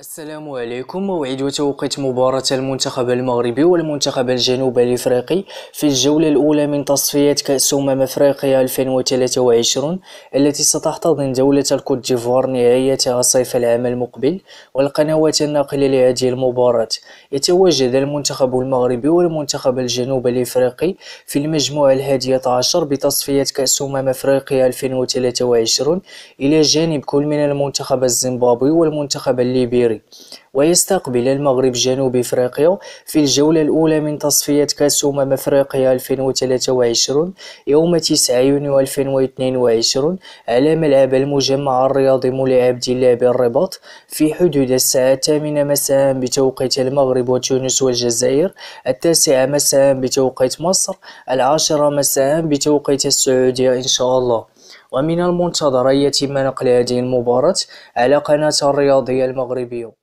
السلام عليكم. موعد وتوقيت مباراة المنتخب المغربي والمنتخب الجنوب الإفريقي في الجولة الأولى من تصفيات كأس أمم إفريقيا 2023 التي ستحتضن دولة الكوت ديفوار نهايتها صيف العام المقبل والقنوات الناقلة لهذه المباراة. يتواجد المنتخب المغربي والمنتخب الجنوب الإفريقي في المجموعة الحادية عشر بتصفيات كأس أمم إفريقيا 2023 إلى جانب كل من المنتخب الزيمبابوي والمنتخب الليبيري الجزائري. ويستقبل المغرب جنوب إفريقيا في الجولة الأولى من تصفيات كاس امم إفريقيا 2023 يوم 9 يونيو 2022 على ملعب المجمع الرياضي مولاي عبد الله بالرباط في حدود الساعة الثامنة مساء بتوقيت المغرب وتونس والجزائر التاسعة مساء بتوقيت مصر العاشرة مساء بتوقيت السعودية إن شاء الله. ومن المنتظر أن يتم نقل هذه المباراة على قناة الرياضية المغربية.